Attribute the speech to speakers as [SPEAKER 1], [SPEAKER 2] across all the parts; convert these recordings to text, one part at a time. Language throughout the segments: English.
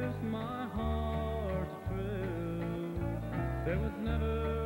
[SPEAKER 1] gives my heart a. There was never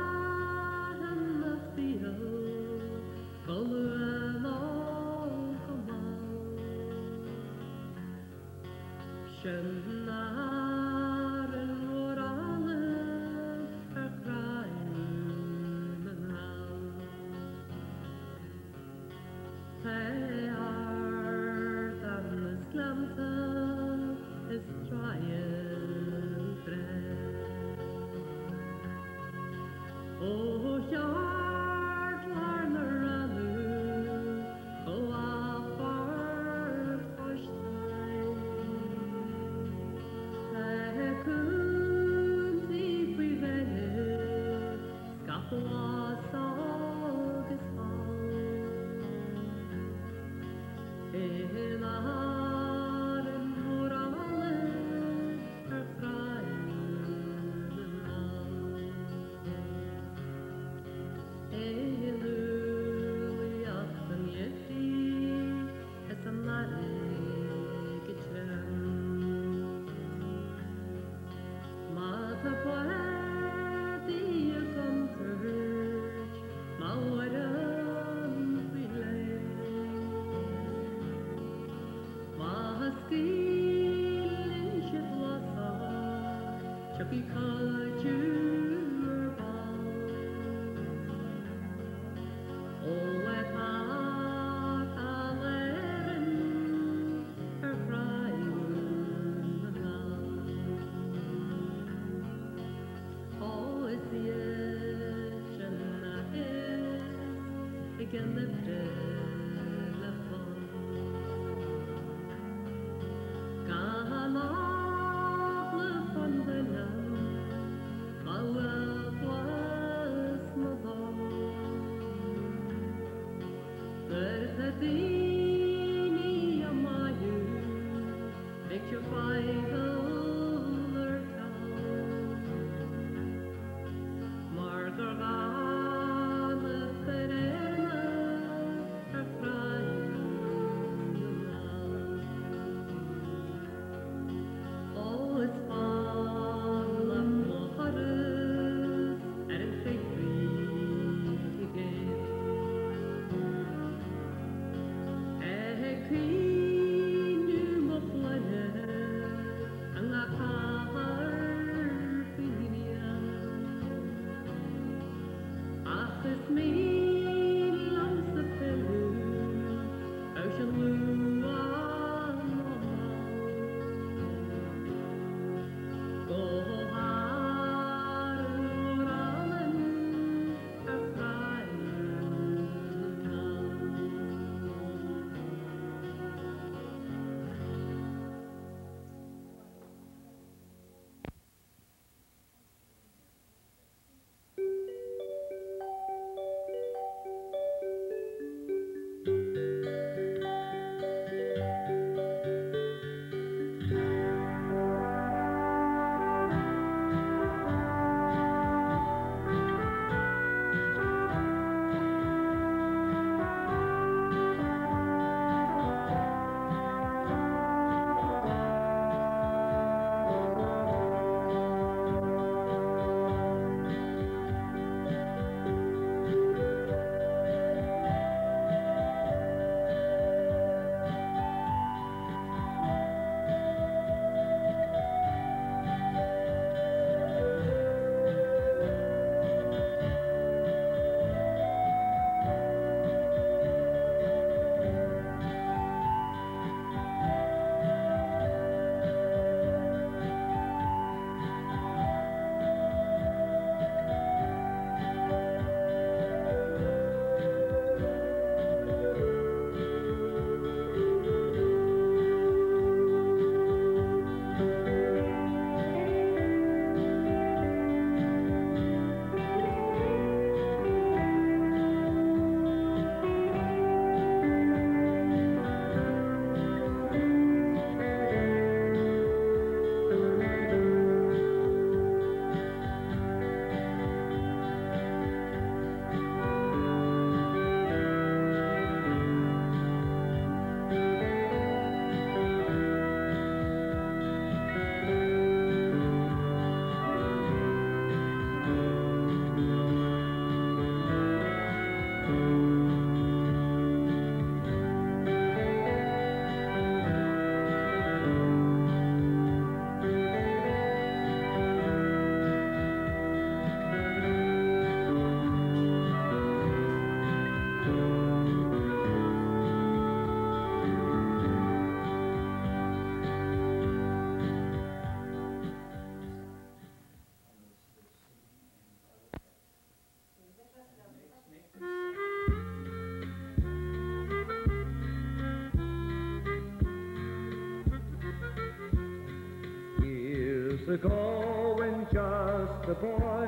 [SPEAKER 1] a
[SPEAKER 2] boy,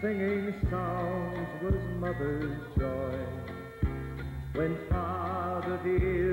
[SPEAKER 2] singing songs was mother's joy. When father dear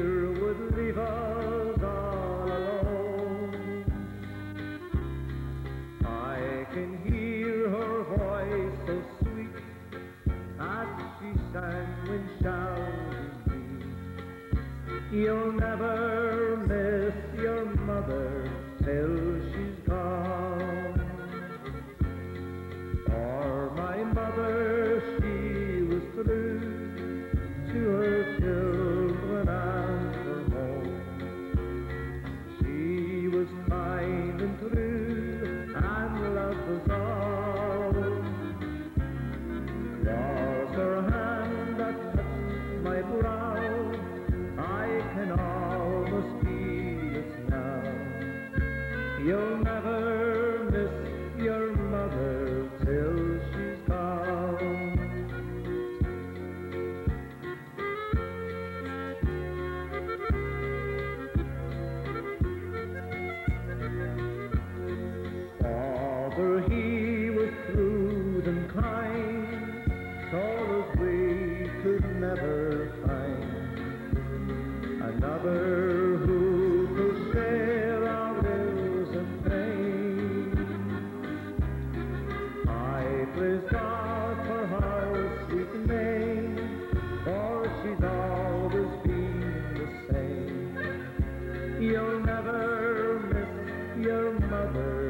[SPEAKER 2] You'll never miss your mother.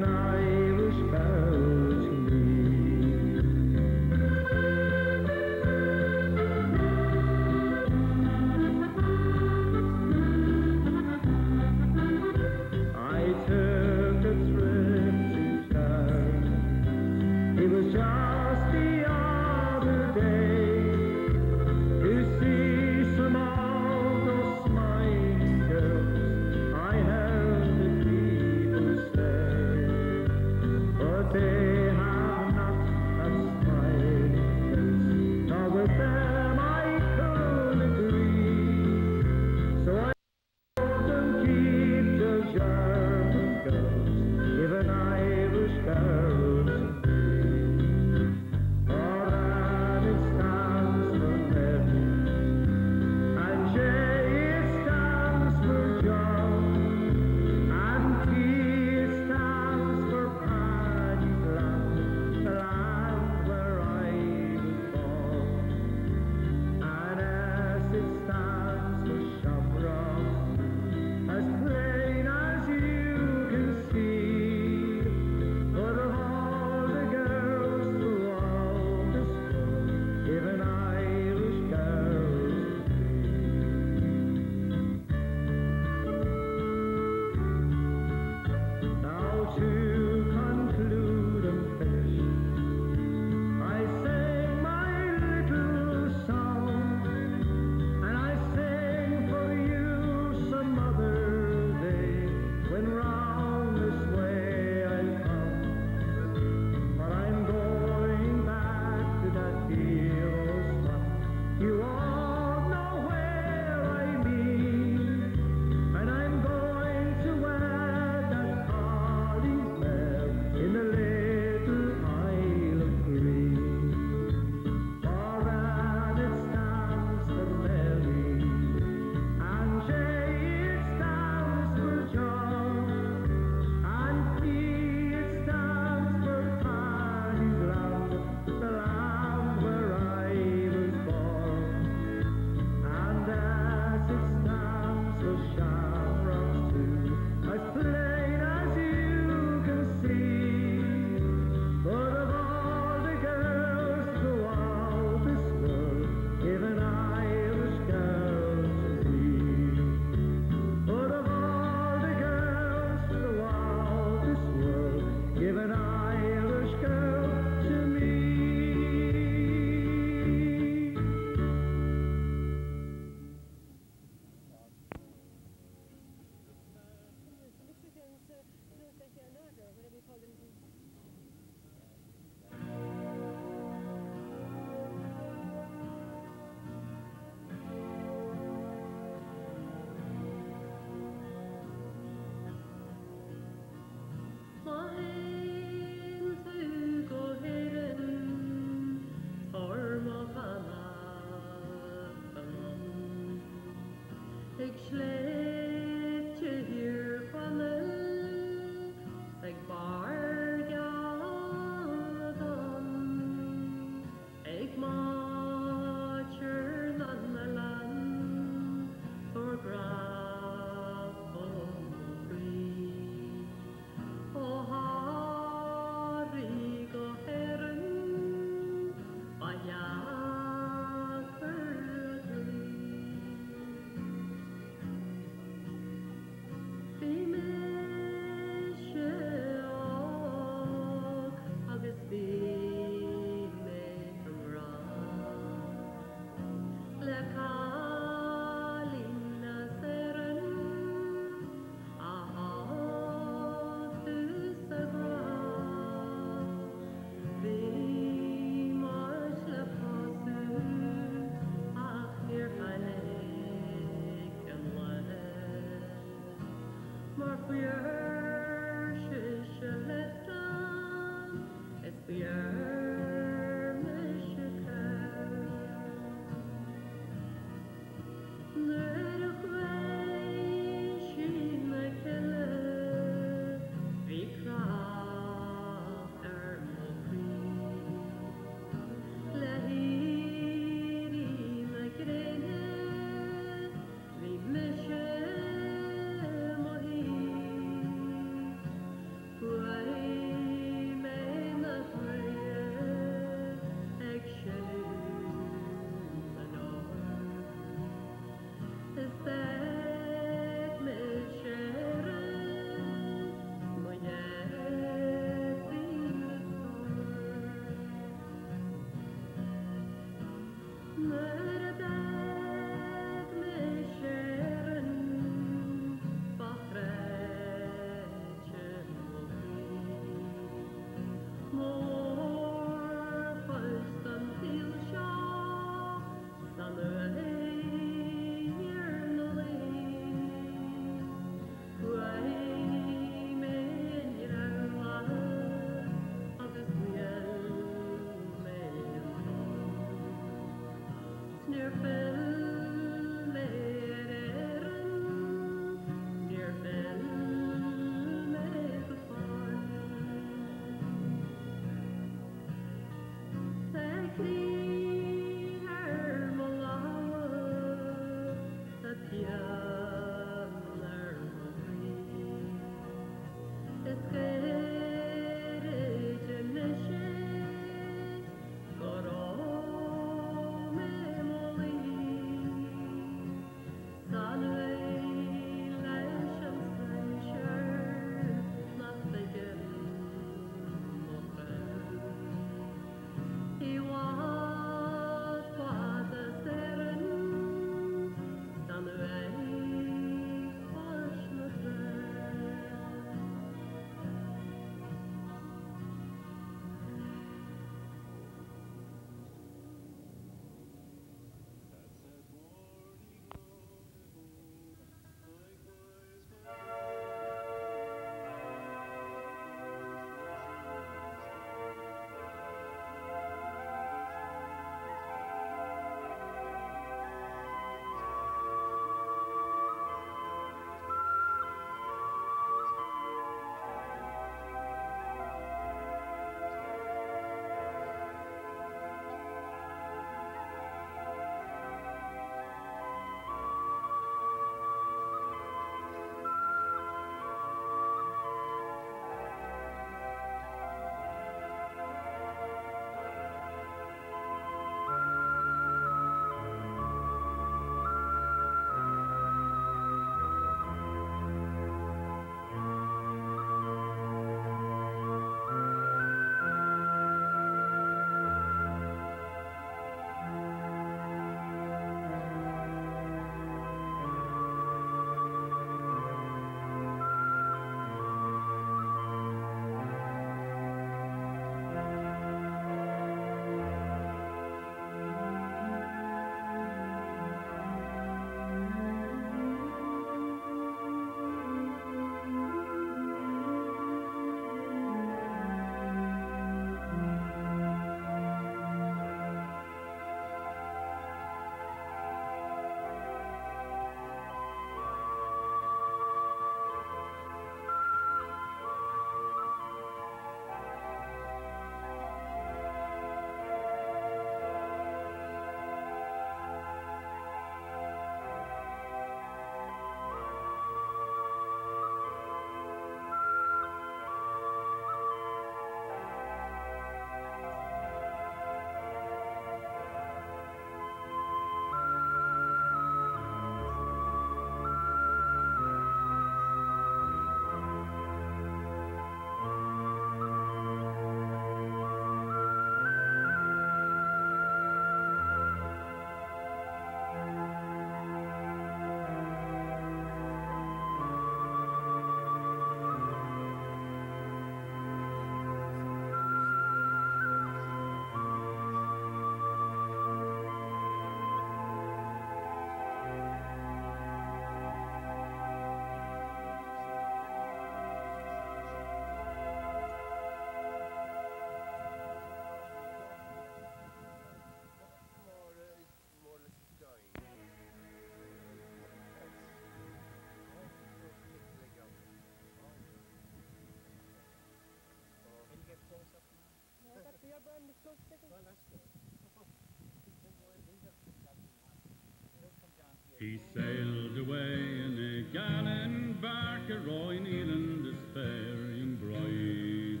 [SPEAKER 1] He sailed away in a gallant bark, a royal and a young bride.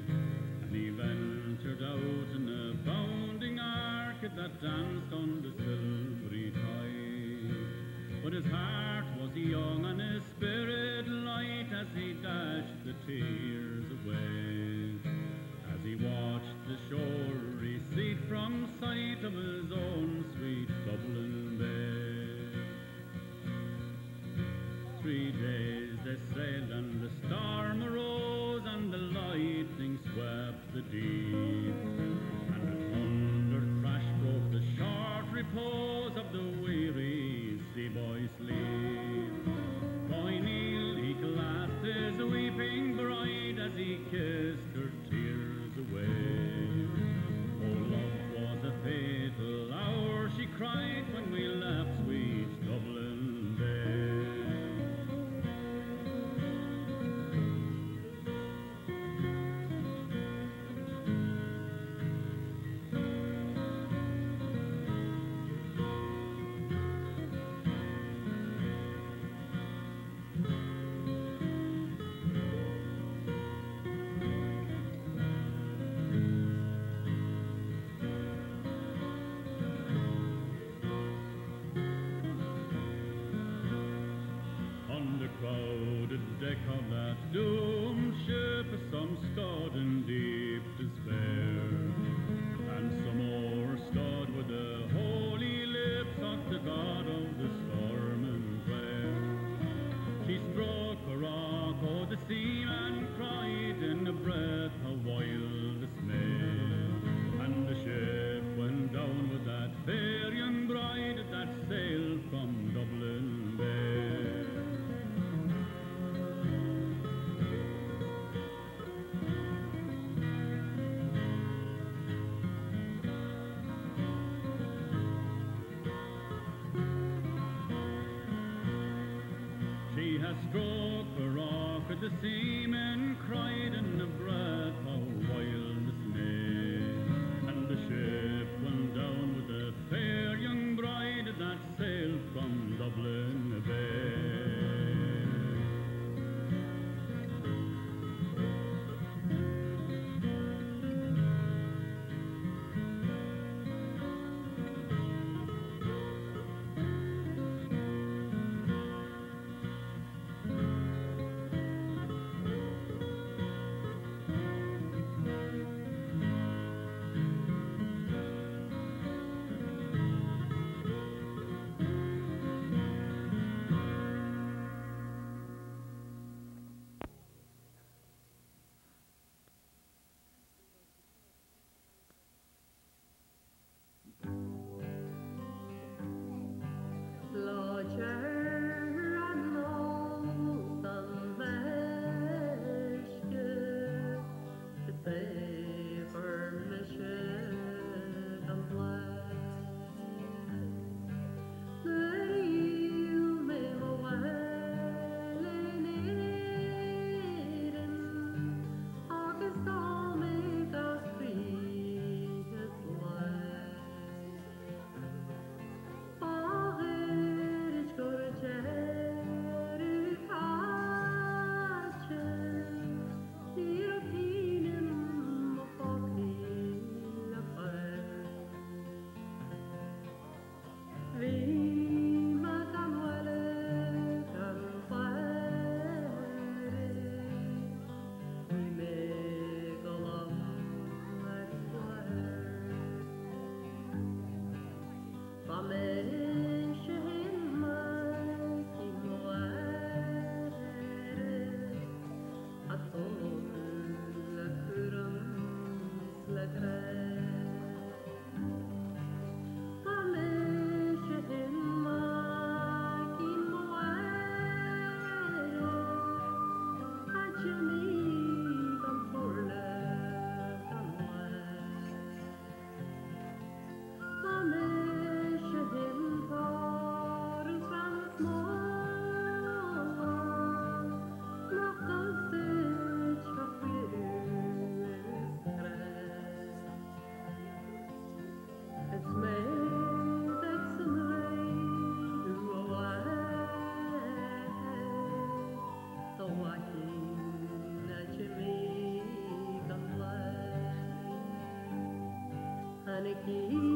[SPEAKER 1] And he ventured out in a bounding ark that danced on the silvery tide. But his heart was young and his spirit light as he dashed the tears away. As he watched the shore recede from sight of his own sweet Dublin. Sail and the stars. av lärdomsköp som staden deep.
[SPEAKER 3] Was